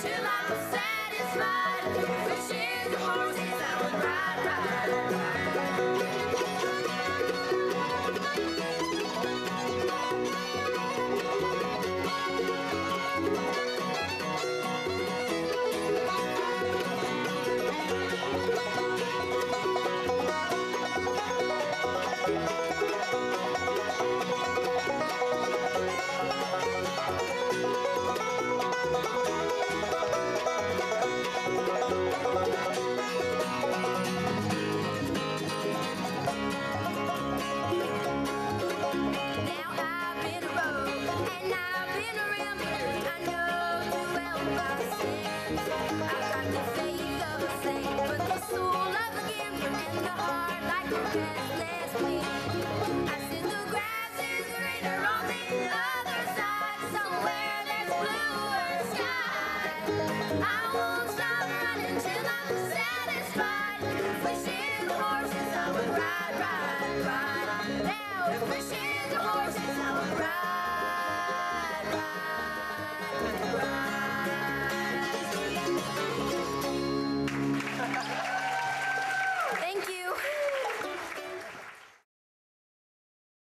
till I'm satisfied, which is the horse's The face of a saint, but the soul of a gambler and the heart like a pest.